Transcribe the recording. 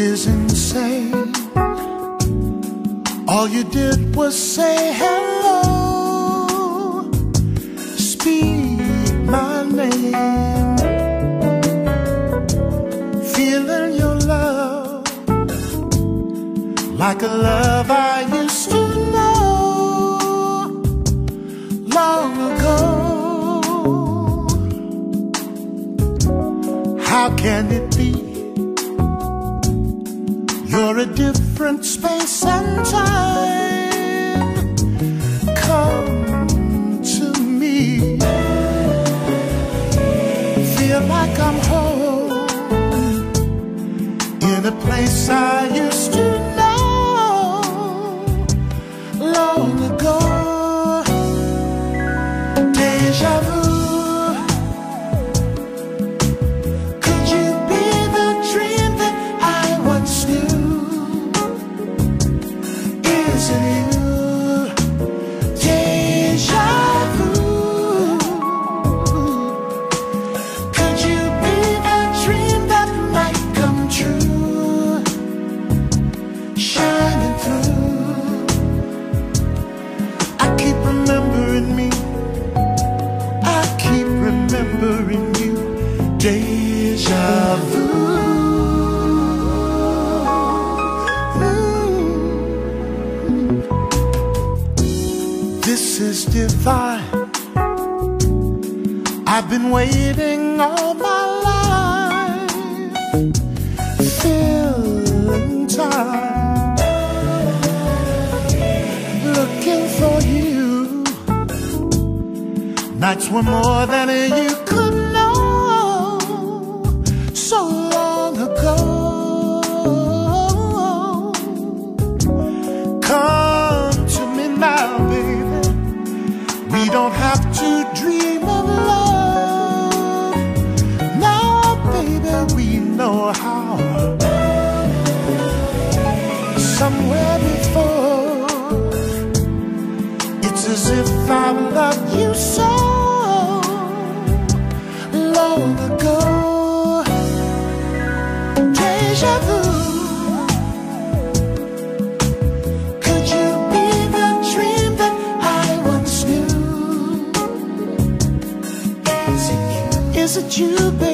is insane. All you did was say hello, speak my name. Feeling your love like a love I used to know long ago. How can it be? You're a different space and time. Come to me. Feel like I'm home in a place I used to Deja vu. This is divine. I've been waiting all my life, filling time, looking for you. Nights were more than you could Before. It's as if I loved you so long ago. Deja vu. Could you be the dream that I once knew? Is it you? Is it you, babe?